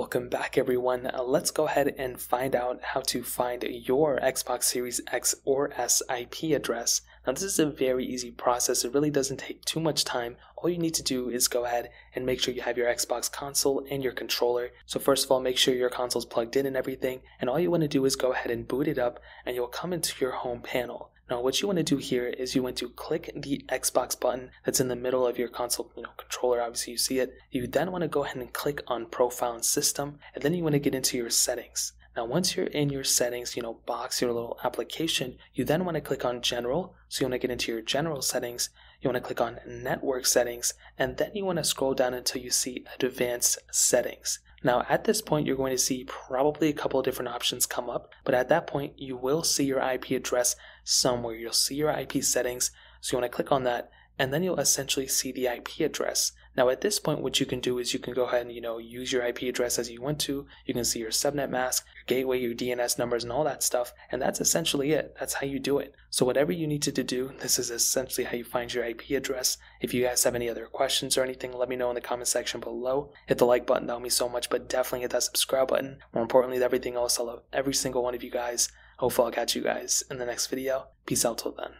Welcome back, everyone. Uh, let's go ahead and find out how to find your Xbox Series X or S IP address. Now, this is a very easy process. It really doesn't take too much time. All you need to do is go ahead and make sure you have your Xbox console and your controller. So, first of all, make sure your console's plugged in and everything. And all you want to do is go ahead and boot it up, and you'll come into your home panel. Now, what you want to do here is you want to click the Xbox button that's in the middle of your console, you know, controller. Obviously, you see it. You then want to go ahead and click on Profile and System, and then you want to get into your settings. Now, once you're in your settings, you know, box, your little application, you then want to click on General. So you want to get into your General settings. You want to click on Network settings, and then you want to scroll down until you see Advanced settings. Now, at this point, you're going to see probably a couple of different options come up, but at that point, you will see your IP address somewhere. You'll see your IP settings, so you want to click on that, and then you'll essentially see the IP address. Now, at this point, what you can do is you can go ahead and you know use your IP address as you want to. You can see your subnet mask, your gateway, your DNS numbers, and all that stuff. And that's essentially it. That's how you do it. So whatever you need to do, this is essentially how you find your IP address. If you guys have any other questions or anything, let me know in the comment section below. Hit the like button, that would mean so much. But definitely hit that subscribe button. More importantly, everything else, I love every single one of you guys. Hopefully, I'll catch you guys in the next video. Peace out till then.